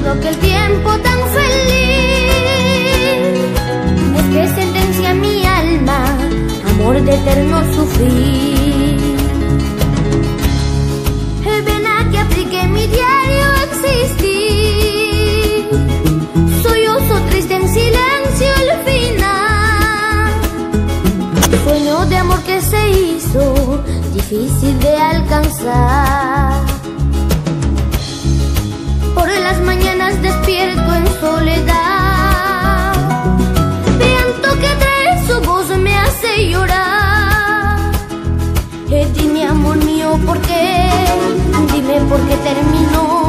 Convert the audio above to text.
recuerdo aquel tiempo tan feliz. Es que sentencia mi alma, amor de eterno sufrir. Eh, Ven a que aplique mi diario existir. Soy oso triste en silencio el final. Sueño de amor que se hizo difícil de alcanzar. por qué, dime por qué terminó.